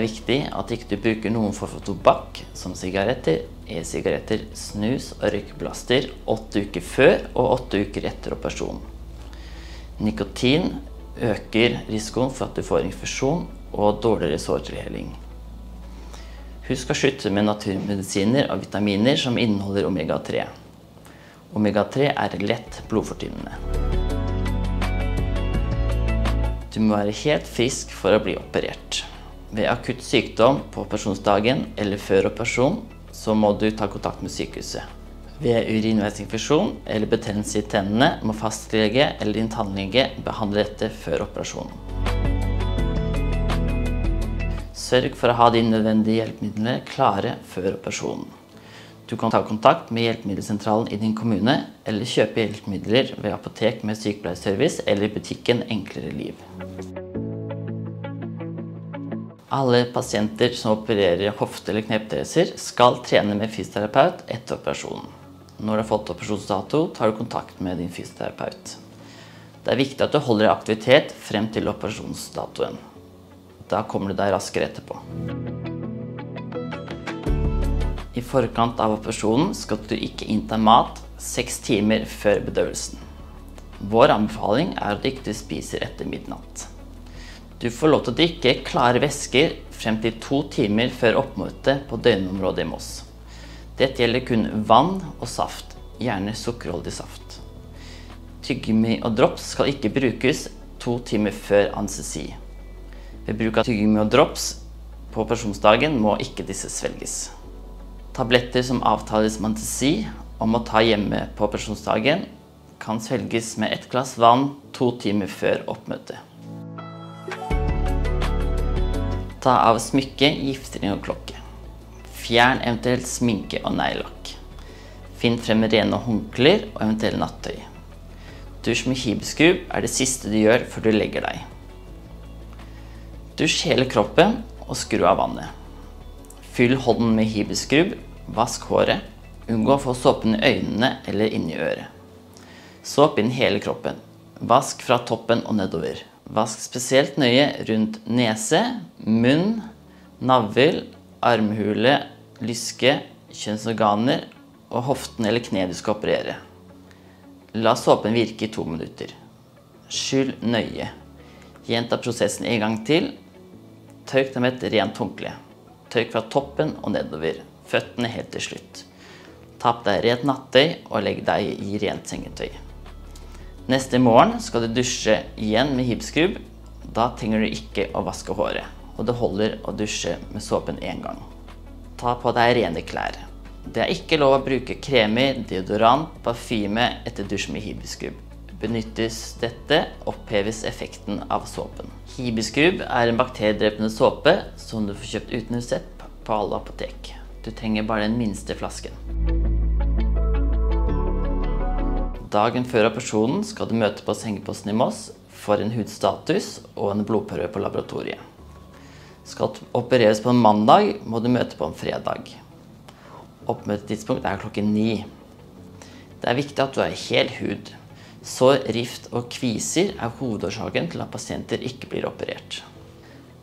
viktig at ikke du bruker noen form for tobakk, som sigaretter, e-sigaretter, snus og røykeblaster åtte uker før og åtte uker etter operasjonen. Nikotin øker risikoen for at du får infeksjon og dårligere sårtilheling. Husk å slutte med naturmedisiner og vitaminer som inneholder omega-3. Omega-3 er lett blodfortynnende. Du må være helt frisk for å bli operert. Ved akutt sykdom på operasjonsdagen eller før operasjon så må du ta kontakt med sykehuset. Ved urinveisinfeksjon eller betennelse i tennene må fastlege eller din tannlege behandle dette før operasjonen. Sørg for å ha de nødvendige hjelpemidlene klare før operasjonen. Du kan ta kontakt med hjelpemiddelsentralen i din kommune, eller kjøpe hjelpemidler ved apotek med sykepleierservice eller i butikken Enklere liv. Alle pasienter som opererer hofte- eller kneproteser, skal trene med fysioterapeut etter operasjonen. Når du har fått operasjonsdato, tar du kontakt med din fysioterapeut. Det er viktig at du holder aktivitet frem til operasjonsdatoen. Da kommer du deg raskere etterpå. I forkant av operasjonen skal du ikke innta mat seks timer før bedøvelsen. Vår anbefaling er at du ikke spiser etter midnatt. Du får lov til å drikke klare væsker frem til to timer før oppmøtet på døgnområdet i Moss. Dette gjelder kun vann og saft, gjerne sukkerholdig saft. Tyggegummi og drops skal ikke brukes to timer før anestesi. Ved bruk av tyggegummi og drops på operasjonsdagen må ikke disse svelges. Tabletter som avtales med anestesi om å ta hjemme på operasjonsdagen, kan svelges med ett glass vann to timer før oppmøtet. Ta av smykke, giftering og klokke. Fjern eventuelt sminke og neglelakk. Finn frem rene håndklær og eventuelle nattøy. Dusj med hibiskubb er det siste du gjør før du legger deg. Dusj hele kroppen og skru av vannet. Fyll hånden med hibelskrubb, vask håret. Unngå å få såpen i øynene eller inni øret. Såp inn hele kroppen. Vask fra toppen og nedover. Vask spesielt nøye rundt nese, munn, navl, armhule, lyske, kjønnsorganer og hoften eller kneet du skal operere. La såpen virke i to minutter. Skyll nøye. Gjenta prosessen en gang til Tørk dem med et rent håndkle. Tørk fra toppen og nedover. Føttene helt til slutt. Ta på deg rent nattøy og legg deg i rent sengetøy. Neste morgen skal du dusje igjen med hipskrubb. Da trenger du ikke å vaske håret, og det holder å dusje med såpen én gang. Ta på deg rene klær. Det er ikke lov å bruke kremer, deodorant, parfyme etter dusj med hibiskubb. Benyttes dette, oppheves effekten av såpen. Hibiskubb er en bakteriedrepende såpe som du får kjøpt uten resept på alle apotek. Du trenger bare den minste flasken. Dagen før operasjonen skal du møte på sengeposten i Moss for en hudstatus og en blodprøve på laboratoriet. Skal du opereres på en mandag, må du møte på en fredag. Oppmøtetidspunkt er klokken ni. Det er viktig at du er hel hud. Sår, rift og kviser er hovedårsaken til at pasienter ikke blir operert.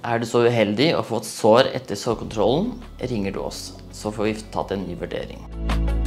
Er du så uheldig å få et sår etter sårkontrollen, ringer du oss, så får vi tatt en ny vurdering.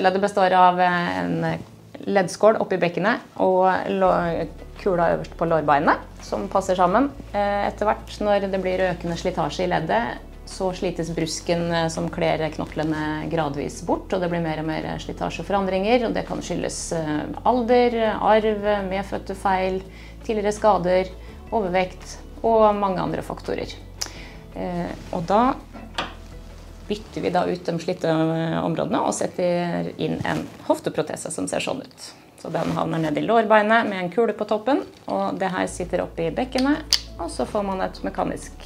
Hofteleddet består av en leddskål oppi bekkenet og kula øverst på lårbeinet, som passer sammen. Eh, etter hvert når det blir økende slitasje i leddet, så slites brusken eh, som kler knoklene gradvis bort, og det blir mer og mer slitasjeforandringer. Det kan skyldes eh, alder, arv, medfødte feil, tidligere skader, overvekt og mange andre faktorer. Og da bytter vi da ut de slitte eh, områdene og setter inn en hofteprotese som ser sånn ut. Så den havner ned i lårbeinet med en kule på toppen. Og det her sitter oppi bekkenet og så får man et mekanisk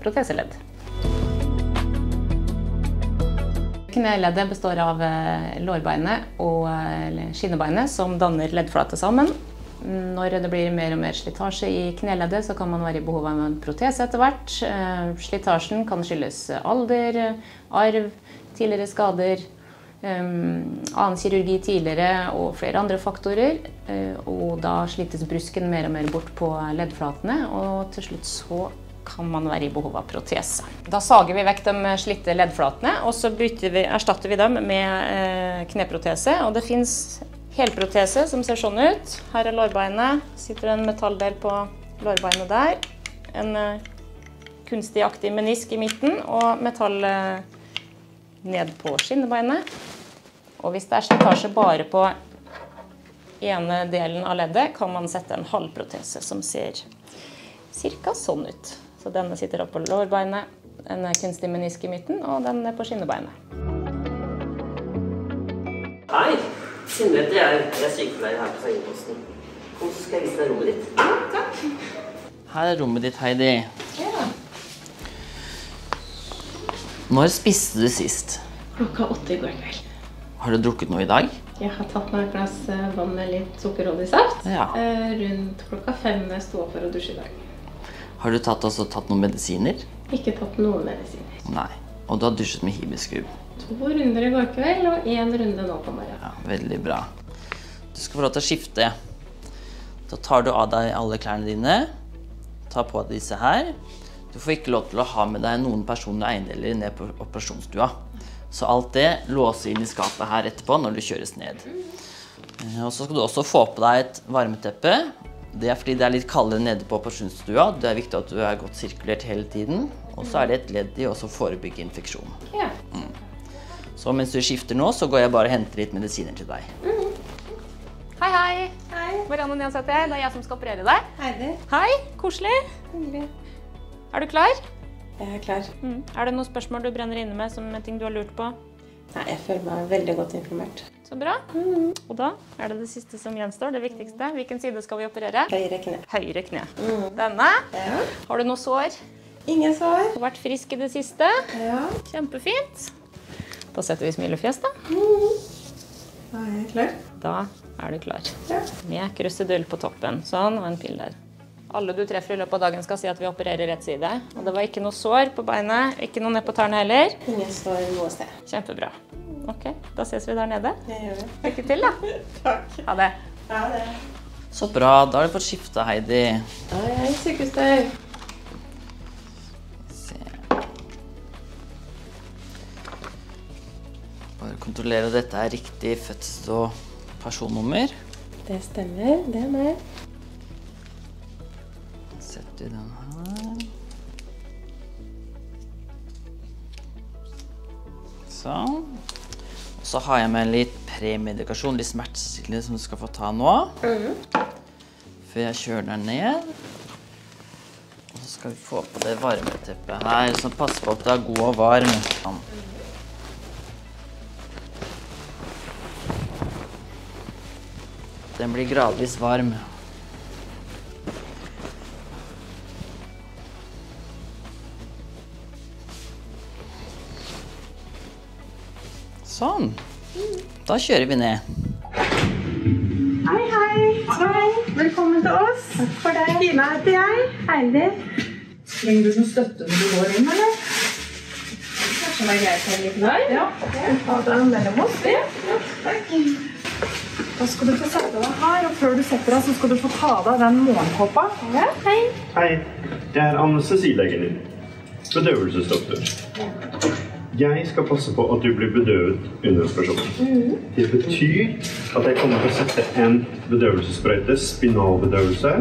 proteseledd. Kneleddet består av eh, lårbeinet og eh, skinnebeinet som danner leddflate sammen. Når det blir mer og mer slitasje i kneleddet, så kan man være i behov av en protese etter hvert. Eh, Slitasjen kan skyldes alder, arv, tidligere skader, eh, annen kirurgi tidligere og flere andre faktorer. Eh, Og da slites brusken mer og mer bort på leddflatene, og til slutt så kan man være i behov av protese. Da sager vi vekk de slitte leddflatene, og så vi, erstatter vi dem med kneprotese. Og det fins helprotese som ser sånn ut. Her er lårbeinet. Sitter en metalldel på lårbeinet der. En eh, kunstigaktig menisk i midten og metall eh, ned på skinnebeinet. Og hvis det er slitasje bare på ene delen av leddet, kan man sette en halvprotese som ser ca. sånn ut. Så denne sitter oppå lårbeinet, en kunstig menisk i midten, og den på skinnebeinet. Hei! Sindre heter jeg. Jeg er sykepleier her på Sengeposten. Kom, så skal jeg vise deg rommet ditt. Ja, takk. Her er rommet ditt, Heidi. Ja. Når spiste du sist? Klokka åtte i går kveld. Har du drukket noe i dag? Jeg har tatt meg et glass eh, vann med litt sukkerholdig saft. Ja. eh, Rundt klokka fem når jeg sto opp for å dusje i dag. Har du tatt, også tatt noen medisiner? Ikke tatt noen medisiner. Nei. Og du har dusjet med hibiskrub? To runder i går kveld og én runde nå på morgenen. Ja, veldig bra. Du skal få lov til å skifte. Da tar du av deg alle klærne dine. Ta på deg disse her. Du får ikke lov til å ha med deg noen personlige eiendeler ned på operasjonsstua. Så alt det låser inn i skapet her etterpå når du kjøres ned. Eh, Og så skal du også få på deg et varmeteppe. Det er fordi det er litt kaldere nede på operasjonsstua. Det er viktig at du er godt sirkulert hele tiden. Og så er det et ledd i å forebygge infeksjon. Ja. Så mens du skifter nå, så går jeg bare og henter litt medisiner til deg. Hei, hei. Hei, Marianne Nyans heter jeg. Det er jeg som skal operere deg. Heidi. Hei, koselig. Hyggelig. Er du klar? Jeg er klar. Mm. Er det noen spørsmål du brenner inne med som en ting du har lurt på? Nei, jeg føler meg veldig godt informert. Så bra. Og da er det det siste som gjenstår, det viktigste. Hvilken side skal vi operere? Høyre kne. Høyre kne. Denne. Ja. Har du noe sår? Ingen sår. Du Har vært frisk i det siste? Ja. Kjempefint. Da setter vi smilefjes, da. Da er jeg klar. Da er du klar. Ja. Med krusedull på toppen. Sånn, og en pil der. Alle du treffer i løpet av dagen skal si at vi opererer rett side. Og det var ikke noe sår på beinet, ikke noe ned på tærne heller. Ingen sår noe sted. Kjempebra. Ok, da ses vi der nede. Det gjør vi. Lykke til, da. Takk. Ha det. Ha det. Så bra. Da har du fått skifte, Heidi. Da er jeg i sykehusdør. Kontrollere at dette er riktig fødsels- og personnummer. Det stemmer. Det er meg. Setter vi den her. Sånn. Og så har jeg med litt premedikasjon, litt smertestillende, som du skal få ta nå. Før jeg kjører den ned. Og så skal vi få på det varmeteppet her, så pass på at det er god og varm. Sånn. Den blir gradvis varm. Sånn. Da kjører vi ned. Hei, hei. Hei. Velkommen til oss. Takk for deg. Tina heter jeg. Heidi. Trenger du noe støtte når du går inn, eller? Kanskje det er greit med en liten dag? Ja. Ta den mellom oss. Ja. Takk. Da skal du få sette deg her, og før du setter deg, så skal du få ta av deg den morgenkåpa. Ja, hei. Hei, jeg er anestesilegen din. Bedøvelsesdoktor. Jeg skal passe på at du blir bedøvet under operasjonen. Det betyr at jeg kommer til å sette en bedøvelsessprøyte, spinalbedøvelse,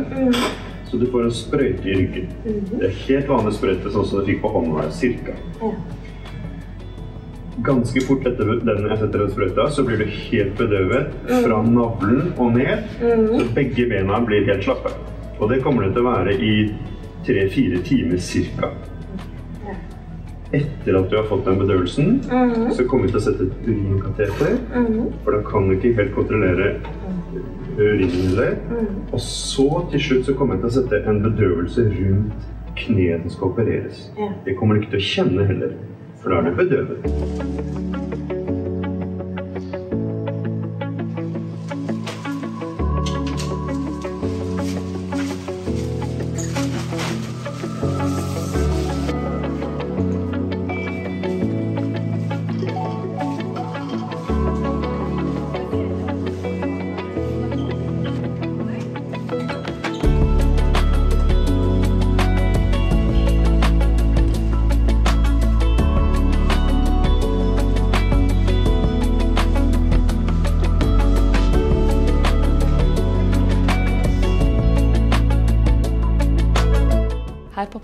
så du får en sprøyte i ryggen. Det er helt vanlig sprøyte, sånn som du fikk på hånda her, cirka. Ganske fort etter den jeg setter den sprøyta, så blir du helt bedøvet fra navlen og ned, så begge bena blir helt slappe. Og det kommer det til å være i tre-fire timer cirka. Etter at du har fått den bedøvelsen, så kommer vi til å sette et urinkateter. For da kan du ikke helt kontrollere urinen din. Og så til slutt så kommer jeg til å sette en bedøvelse rundt kneet som skal opereres. Det kommer du ikke til å kjenne heller, for da er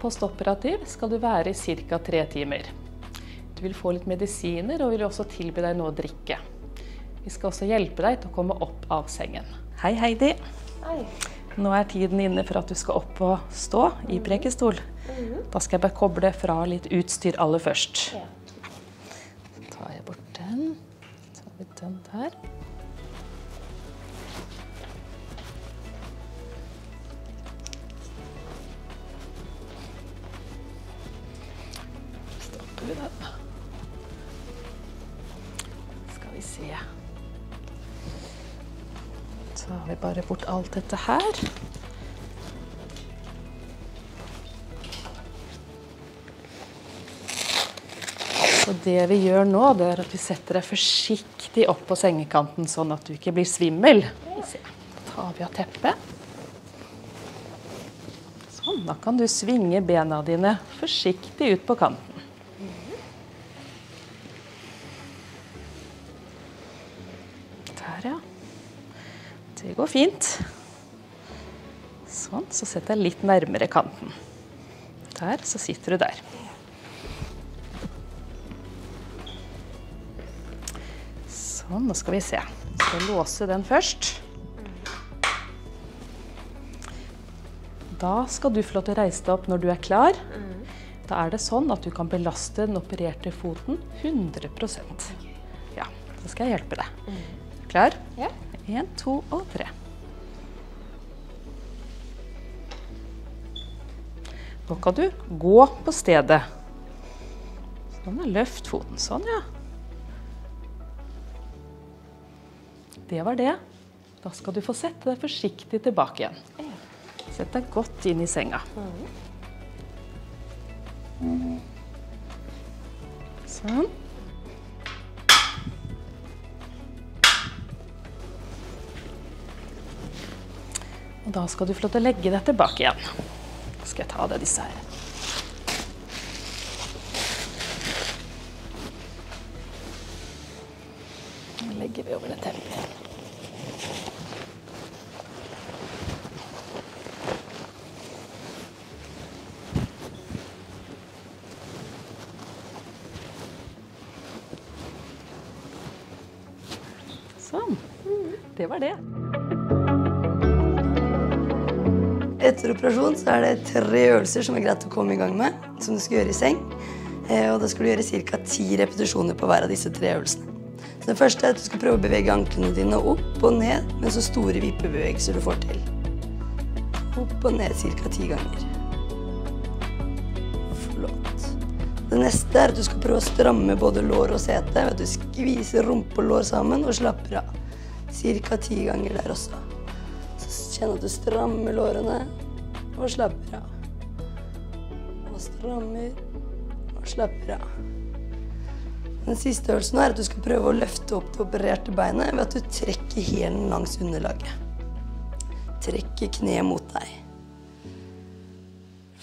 postoperativ skal du være i ca. tre timer. Du vil få litt medisiner og vil også tilby deg noe å drikke. Vi skal også hjelpe deg til å komme opp av sengen. Hei, Heidi. Hei. Nå er tiden inne for at du skal opp og stå i prekestol. Da skal jeg bare koble fra litt utstyr aller først. Så tar jeg bort den. Så tar vi den der. Skal vi se. Har vi bare bort alt dette her. Så det vi gjør nå, det er at vi setter deg forsiktig opp på sengekanten, sånn at du ikke blir svimmel. Vi. Da tar vi av teppet. Sånn, da kan du svinge bena dine forsiktig ut på kanten. Der, ja. Det går fint. Sånn, så setter jeg litt nærmere kanten. Der, så sitter du der. Sånn, nå skal vi se. Skal jeg låse den først. Da skal du få lov til å reise deg opp når du er klar. Da er det sånn at du kan belaste den opererte foten 100% Ja, så skal jeg hjelpe deg. Klar? Ja. Én, to og tre. Nå kan du gå på stedet. Sånn, løft foten. Sånn, ja. Det var det. Da skal du få sette deg forsiktig tilbake igjen. Sett deg godt inn i senga. Sånn. Og da skal du få lov til å legge deg tilbake igjen. Så skal jeg ta av deg disse her. Nå legger vi over det teppet. Sånn. Det var det. Etter operasjon så er det tre øvelser som er greit å komme i gang med, som du skal gjøre i seng. Eh, Og da skal du gjøre ca. ti repetisjoner på hver av disse tre øvelsene. Så det første er at du skal prøve å bevege anklene dine opp og ned med så store vippebevegelser du får til. Opp og ned ca. ti ganger. Flott. Det neste er at du skal prøve å stramme både lår og sete ved at du skviser rumpe og lår sammen og slapper av. Ca. ti ganger der også. Så kjenn at du strammer lårene og slapper av. Og strammer og slapper av. Den siste øvelsen er at du skal prøve å løfte opp det opererte beinet ved at du trekker hælen langs underlaget. Trekker kneet mot deg.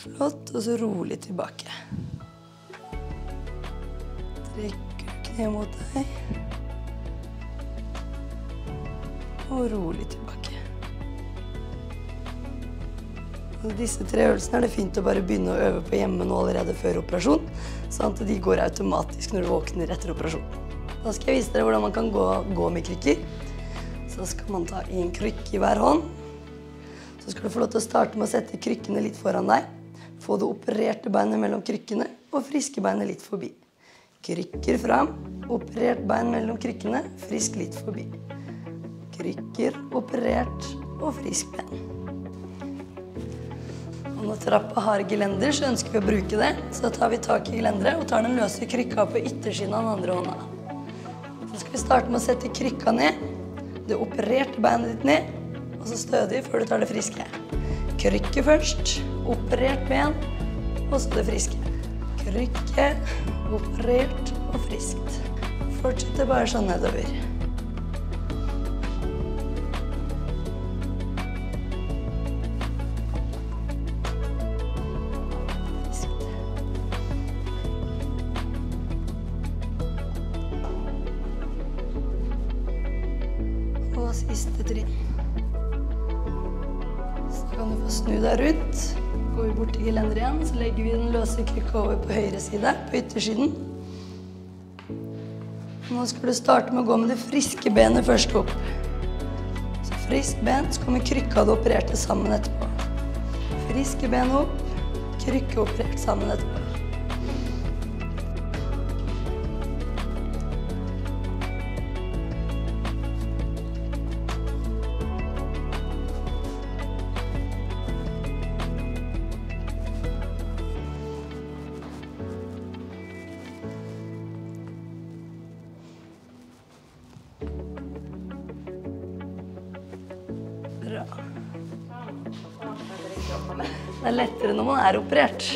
Flott, og så rolig tilbake. Trekker kneet mot deg. Og rolig tilbake. Disse tre øvelsene er det fint å bare begynne å øve på hjemme nå allerede før operasjon, sånn at de går automatisk når du våkner etter operasjon. Da skal jeg vise dere hvordan man kan gå, gå med krykker. Så skal man ta en krykke i hver hånd. Så skal du få lov til å starte med å sette krykkene litt foran deg. Få det opererte beinet mellom krykkene og friske beinet litt forbi. Krykker fram, operert bein mellom krykkene, frisk litt forbi. krykker, operert og frisk ben. Når trappa har gelender, så ønsker vi å bruke det. Så tar vi tak i gelenderet og tar den løse krykka på yttersiden av den andre hånda. Så skal vi starte med å sette krykka ned, det opererte beinet ditt ned, og så stødig før du tar det friske. Krykke først, operert ben, og så det friske. Krykke, operert og friskt. Fortsetter bare sånn nedover. Gelenderet igjen, så legger vi den løse krykka over på høyre side, på yttersiden. Nå skal du starte med å gå med det friske benet først opp. Så friskt ben, så kommer krykka det opererte sammen etterpå. Friske ben opp, krykke operert sammen etterpå. Er operert.